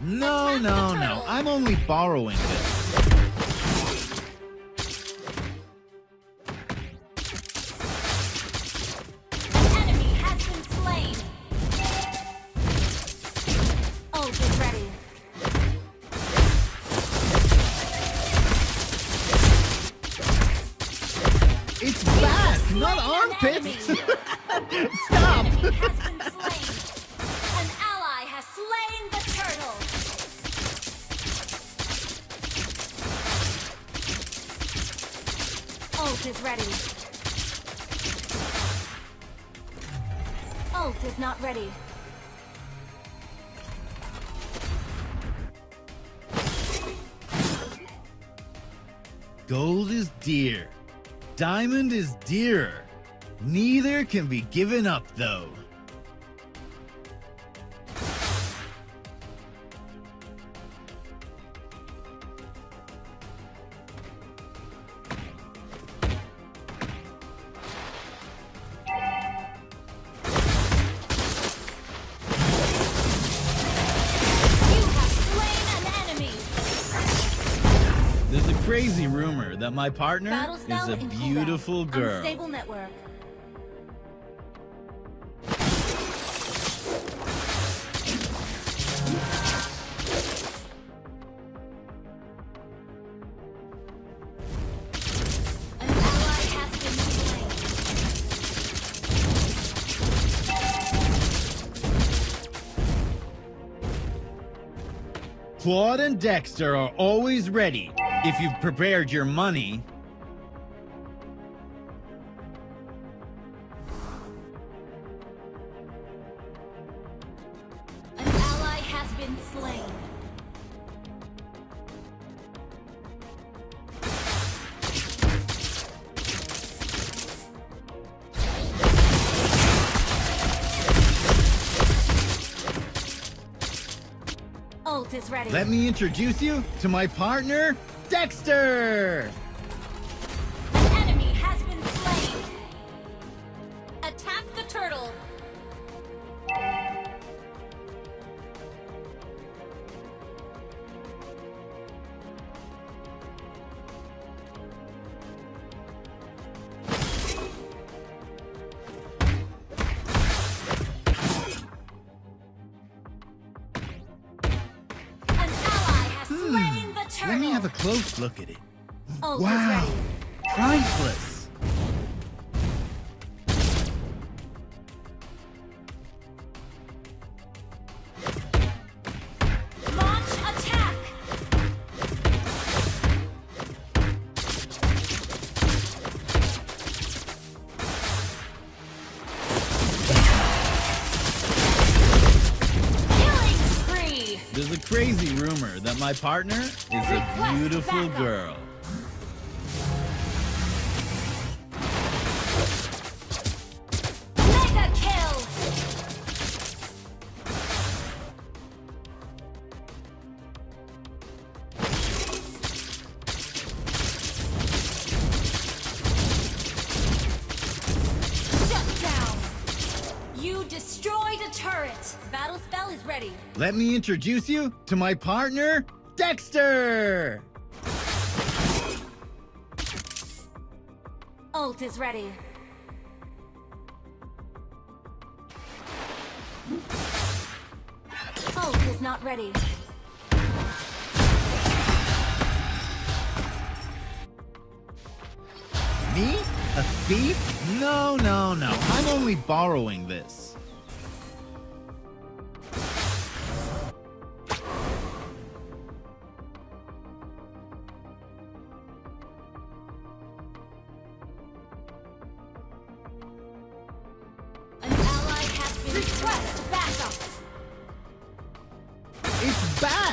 No, no, no. I'm only borrowing this. Enemy has been slain. Oh, Ult is ready. It's back, not armpits. Stop! Is ready. Ult is not ready. Gold is dear. Diamond is dearer. Neither can be given up, though. That my partner is a beautiful girl. Unstable network. An ally has been slain. Claude and Dexter are always ready if you've prepared your money. An ally has been slain. Ult is ready. Let me introduce you to my partner, Dexter! Close look at it. Oh, Ult Wow! is ready. Priceless! My partner is a beautiful girl. Battle spell is ready. Let me introduce you to my partner, Dexter! Ult is ready. Ult is not ready. Me? A thief? No, no, no. I'm only borrowing this.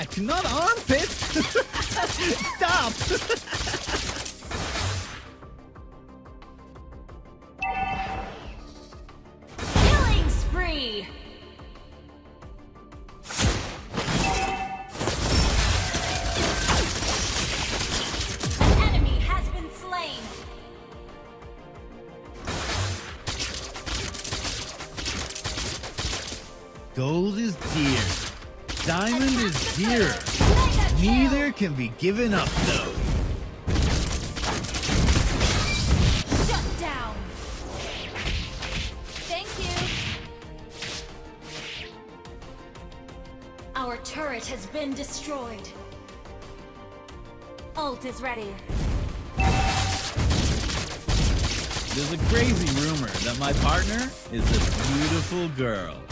Back, not armpits! Stop! Killing spree. An enemy has been slain. Gold is dear. Diamond is the dear. turret. Mega kill. Neither can be given up, though. Shut down. Thank you. Our turret has been destroyed. Ult is ready. There's a crazy rumor that my partner is a beautiful girl.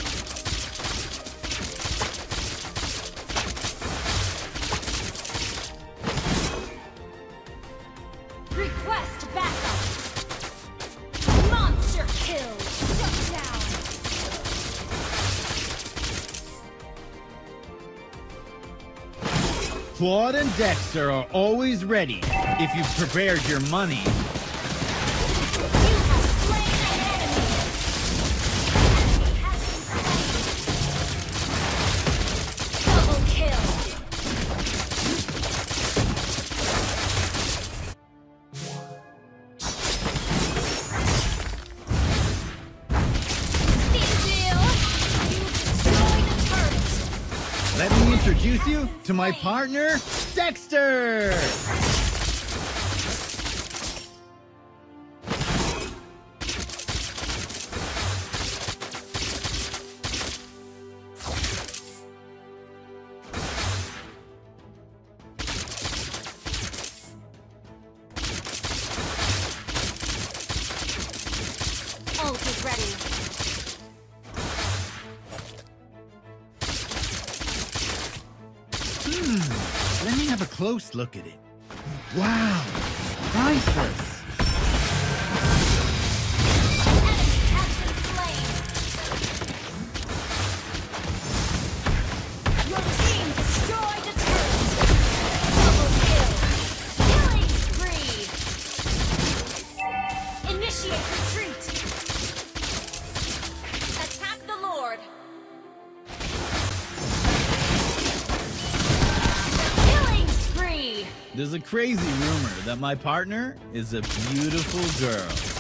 Request backup. Monster kill. Shut down. Claude and Dexter are always ready if you've prepared your money. Introduce you to my partner, Dexter! Hmm. Let me have a close look at it. Wow, priceless! Enemy There's a crazy rumor that my partner is a beautiful girl.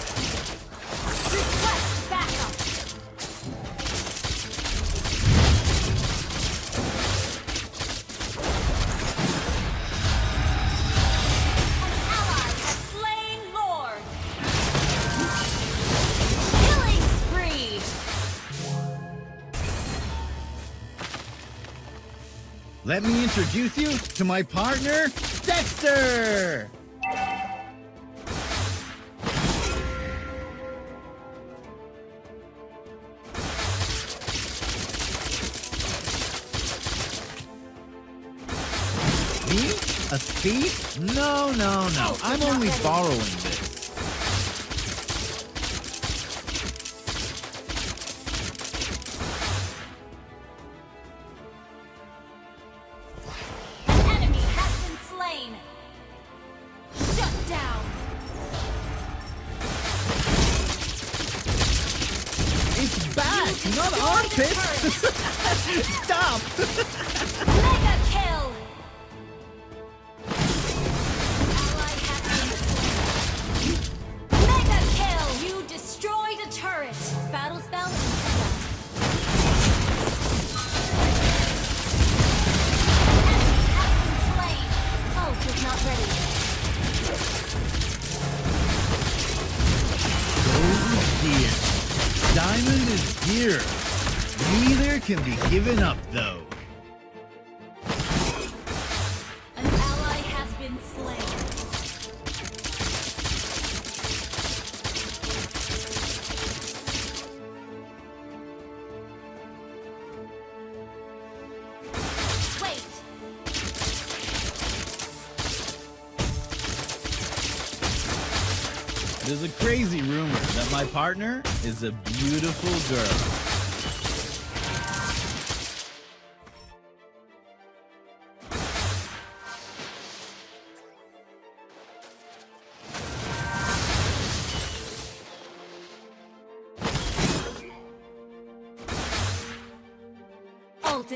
Let me introduce you to my partner, Dexter! Me? A thief? No, no, no. I'm only borrowing this. Armpits! Stop! Given up, though. An ally has been slain. Wait! There's a crazy rumor that my partner is a beautiful girl.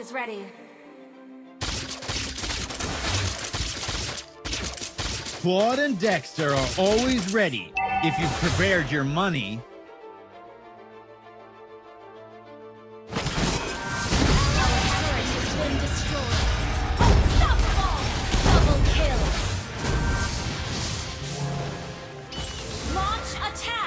is ready. Claude and Dexter are always ready if you've prepared your money. Attack!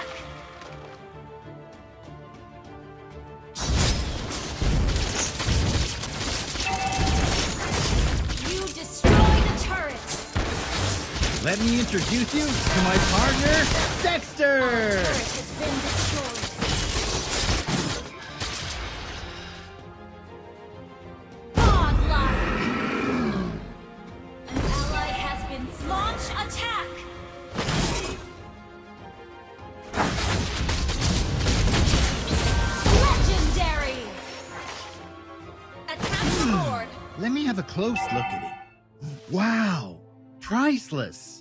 Let me introduce you to my partner, Dexter! Turret has been destroyed. An ally has been launch attack. Legendary. Attack the board. Let me have a close look at it. Wow, priceless.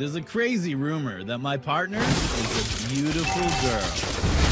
There's a crazy rumor that my partner is a beautiful girl.